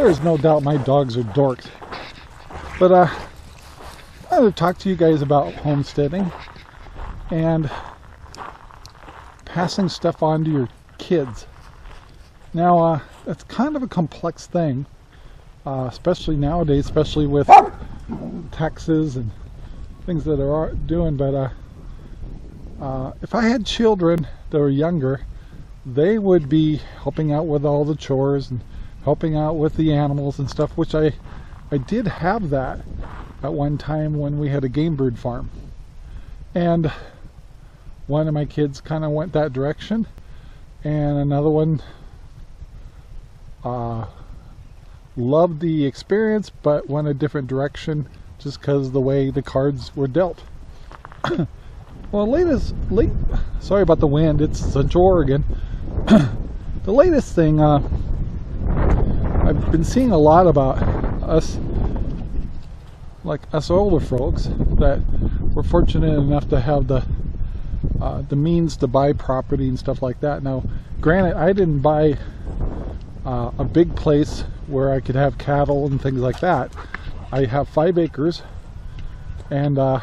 There is no doubt my dogs are dorks. But uh, I want to talk to you guys about homesteading and passing stuff on to your kids. Now, uh, it's kind of a complex thing, uh, especially nowadays, especially with taxes and things that are doing. But uh, uh, if I had children that were younger, they would be helping out with all the chores and helping out with the animals and stuff, which I, I did have that at one time when we had a game bird farm. And one of my kids kind of went that direction, and another one uh, loved the experience but went a different direction just because the way the cards were dealt. well, latest, late, sorry about the wind, it's Central Oregon. the latest thing, uh, I've been seeing a lot about us, like us older folks, that we're fortunate enough to have the uh, the means to buy property and stuff like that. Now, granted, I didn't buy uh, a big place where I could have cattle and things like that. I have five acres, and uh,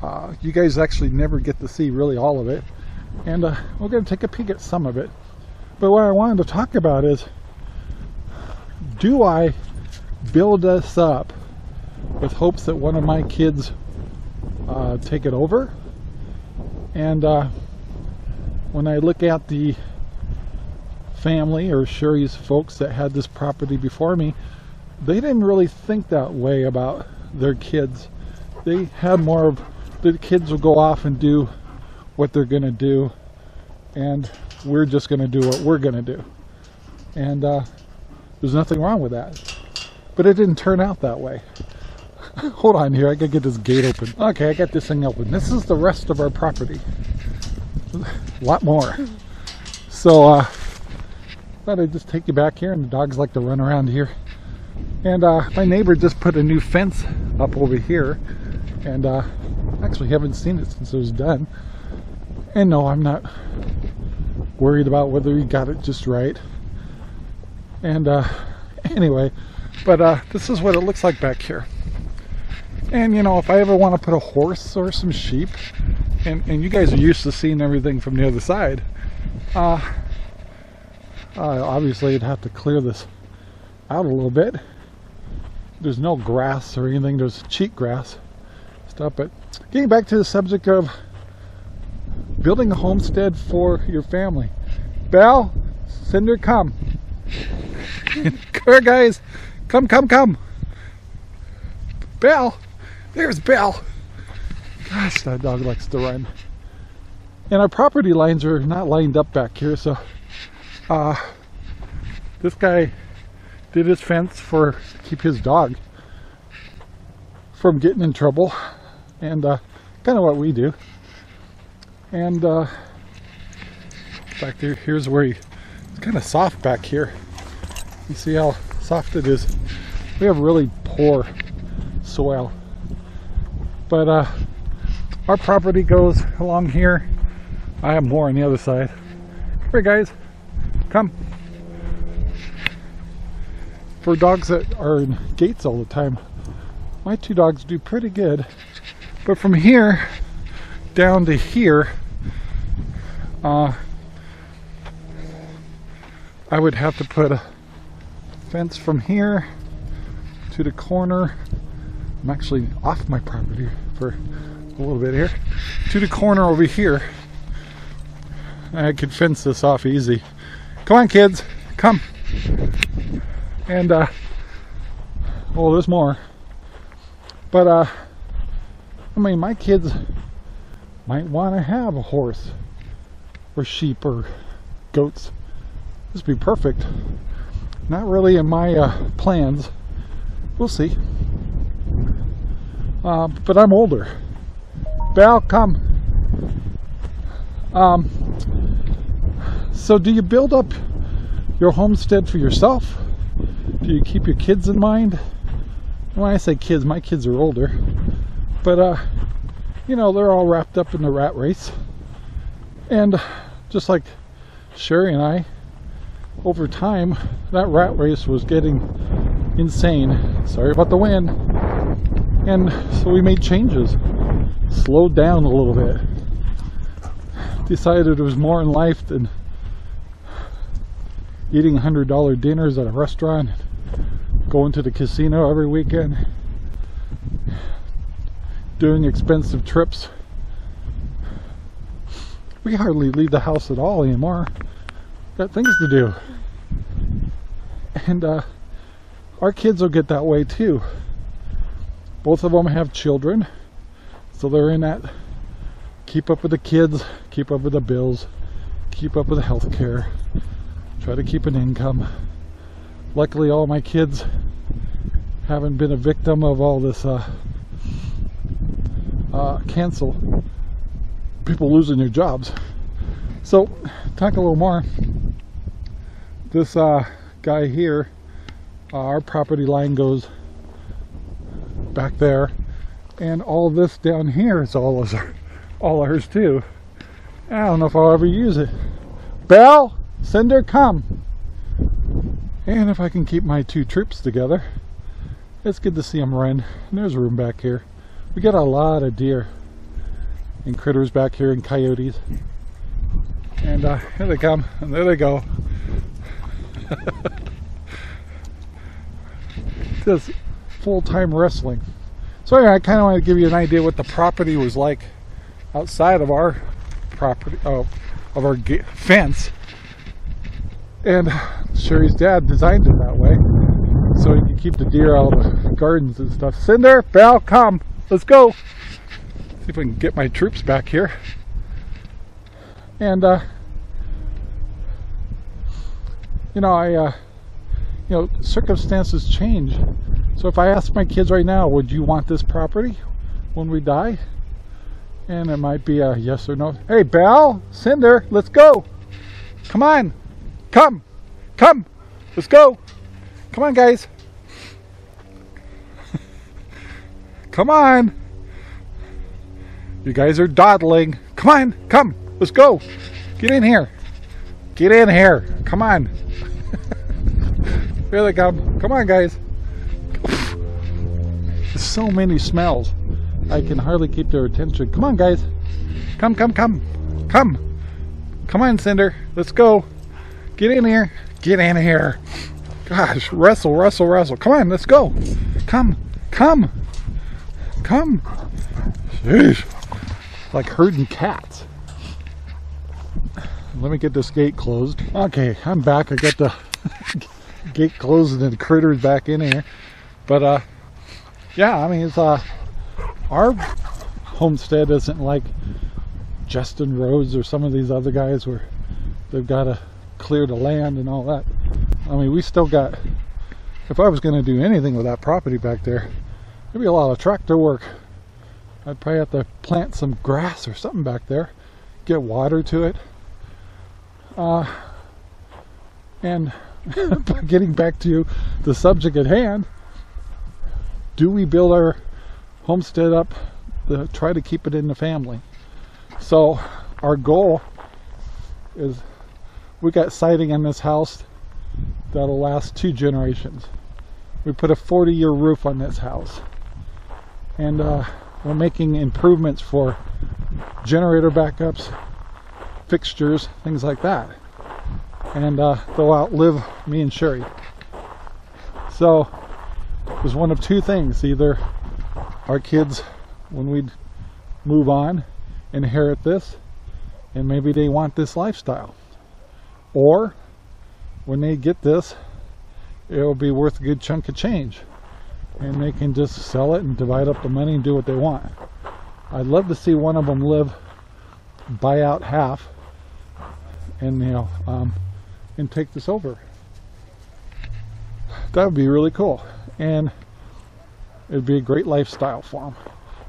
uh you guys actually never get to see really all of it. And uh, we're going to take a peek at some of it. But what I wanted to talk about is do I build this up with hopes that one of my kids uh, take it over? And uh, when I look at the family or Sherry's folks that had this property before me, they didn't really think that way about their kids. They had more of the kids will go off and do what they're going to do, and we're just going to do what we're going to do. And uh, there's nothing wrong with that. But it didn't turn out that way. Hold on here, I gotta get this gate open. Okay, I got this thing open. This is the rest of our property. A lot more. So, uh, thought I'd just take you back here, and the dogs like to run around here. And uh, my neighbor just put a new fence up over here, and uh, actually haven't seen it since it was done. And no, I'm not worried about whether he got it just right. And uh, anyway, but uh, this is what it looks like back here. And you know, if I ever want to put a horse or some sheep, and, and you guys are used to seeing everything from the other side, uh, uh, obviously you'd have to clear this out a little bit. There's no grass or anything, there's cheat grass stuff. But getting back to the subject of building a homestead for your family. Belle, Cinder, come. Come guys. Come, come, come. Bell. There's Bell. Gosh, that dog likes to run. And our property lines are not lined up back here, so uh, this guy did his fence for to keep his dog from getting in trouble, and uh, kind of what we do. And uh, back there, here's where he, it's kind of soft back here. You see how soft it is. We have really poor soil. But uh, our property goes along here. I have more on the other side. Here, guys, come. For dogs that are in gates all the time, my two dogs do pretty good. But from here down to here, uh, I would have to put a fence from here to the corner. I'm actually off my property for a little bit here. To the corner over here. I could fence this off easy. Come on kids, come. And uh oh there's more. But uh I mean my kids might want to have a horse or sheep or goats. This would be perfect. Not really in my uh, plans. We'll see. Uh, but I'm older. Belle, come. Um, so do you build up your homestead for yourself? Do you keep your kids in mind? When I say kids, my kids are older. But, uh, you know, they're all wrapped up in the rat race. And just like Sherry and I, over time, that rat race was getting insane. Sorry about the wind. And so we made changes, slowed down a little bit. Decided there was more in life than eating $100 dinners at a restaurant, going to the casino every weekend, doing expensive trips. We hardly leave the house at all anymore. Got things to do. And uh, our kids will get that way too. Both of them have children, so they're in that keep up with the kids, keep up with the bills, keep up with the health care, try to keep an income. Luckily, all my kids haven't been a victim of all this uh, uh, cancel, people losing their jobs. So, talk a little more. This uh, guy here, uh, our property line goes back there, and all this down here is all ours, all ours too. I don't know if I'll ever use it. Bell, Cinder, come. And if I can keep my two troops together, it's good to see them run. And there's room back here. We got a lot of deer and critters back here and coyotes. And uh, here they come, and there they go. Just full-time wrestling. So anyway, I kind of want to give you an idea what the property was like outside of our property, oh, of our fence. And Sherry's dad designed it that way, so he can keep the deer out of the gardens and stuff. Cinder, Bell, come, let's go. See if we can get my troops back here. And uh, you know, I, uh, you know, circumstances change. So if I ask my kids right now, would you want this property when we die? And it might be a yes or no. Hey, Belle, Cinder, let's go. Come on. Come. Come. Let's go. Come on, guys. come on. You guys are dawdling. Come on. Come. Let's go. Get in here. Get in here. Come on. Here they come. Come on, guys. so many smells. I can hardly keep their attention. Come on, guys. Come, come, come. Come. Come on, Cinder. Let's go. Get in here. Get in here. Gosh, wrestle, wrestle, wrestle. Come on, let's go. Come, come, come. Jeez. Like herding cats. Let me get this gate closed. Okay, I'm back. I got the gate closed and the critters back in here. But uh, yeah, I mean, it's uh, our homestead isn't like Justin Rhodes or some of these other guys where they've got to clear the land and all that. I mean, we still got, if I was going to do anything with that property back there, there'd be a lot of tractor work. I'd probably have to plant some grass or something back there, get water to it. Uh, and getting back to the subject at hand, do we build our homestead up to try to keep it in the family? So our goal is we got siding in this house that'll last two generations. We put a 40 year roof on this house. And uh, we're making improvements for generator backups, fixtures, things like that and uh, they'll outlive me and Sherry. So there's one of two things. Either our kids, when we move on, inherit this, and maybe they want this lifestyle. Or when they get this, it'll be worth a good chunk of change. And they can just sell it and divide up the money and do what they want. I'd love to see one of them live, buy out half, and you know, um, and take this over. That would be really cool. And it'd be a great lifestyle for them.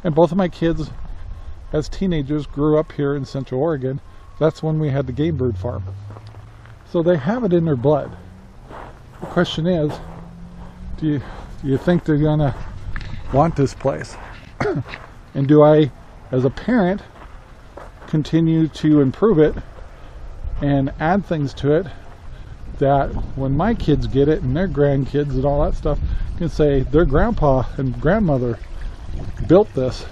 And both of my kids, as teenagers, grew up here in Central Oregon. That's when we had the game bird farm. So they have it in their blood. The question is, do you, do you think they're to want this place? and do I, as a parent, continue to improve it and add things to it that when my kids get it and their grandkids and all that stuff can say their grandpa and grandmother built this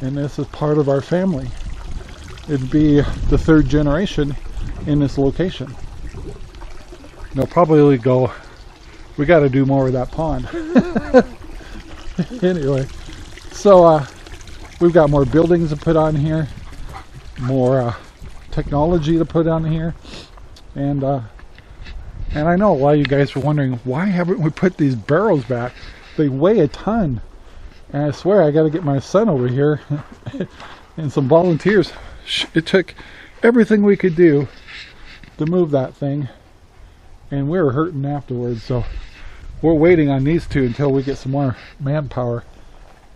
and this is part of our family. It'd be the third generation in this location. They'll probably go, we got to do more with that pond. anyway, so uh, we've got more buildings to put on here, more uh, technology to put on here, and uh, and I know a lot of you guys are wondering why haven't we put these barrels back? They weigh a ton, and I swear I got to get my son over here and some volunteers. It took everything we could do to move that thing, and we were hurting afterwards. So we're waiting on these two until we get some more manpower.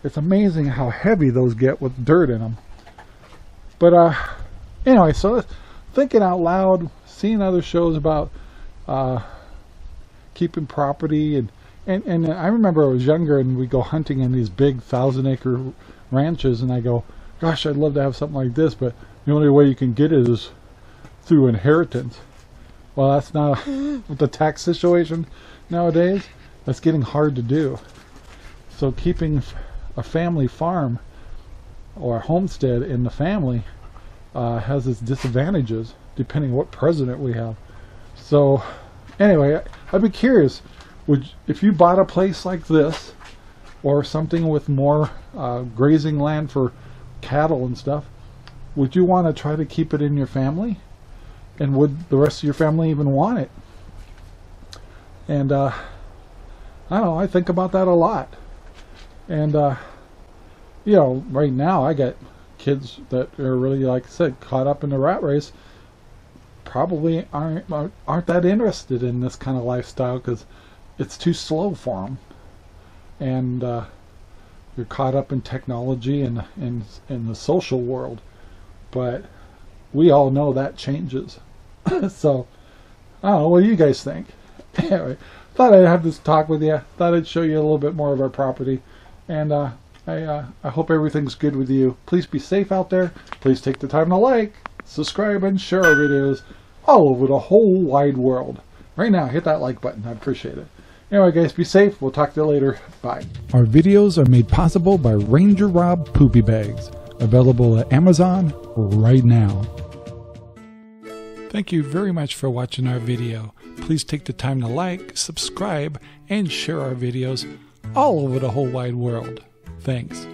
It's amazing how heavy those get with dirt in them. But uh, anyway, so thinking out loud, seeing other shows about uh, keeping property and, and and I remember I was younger and we go hunting in these big thousand acre ranches and I go, gosh, I'd love to have something like this, but the only way you can get it is through inheritance. Well, that's not with the tax situation nowadays. That's getting hard to do. So keeping a family farm or a homestead in the family uh, has its disadvantages depending what president we have. So anyway, I'd be curious, would if you bought a place like this or something with more uh, grazing land for cattle and stuff, would you want to try to keep it in your family? And would the rest of your family even want it? And uh, I don't know, I think about that a lot. And uh, you know, right now I got kids that are really, like I said, caught up in the rat race. Probably aren't aren't that interested in this kind of lifestyle because it's too slow for them, and uh, you're caught up in technology and in in the social world. But we all know that changes. so I don't know. What do you guys think? Anyway, thought I'd have this talk with you. Thought I'd show you a little bit more of our property, and uh, I, uh, I hope everything's good with you. Please be safe out there. Please take the time to like, subscribe, and share our videos all over the whole wide world. Right now, hit that like button. I appreciate it. Anyway, guys, be safe. We'll talk to you later. Bye. Our videos are made possible by Ranger Rob Poopy Bags, available at Amazon right now. Thank you very much for watching our video. Please take the time to like, subscribe, and share our videos all over the whole wide world. Thanks.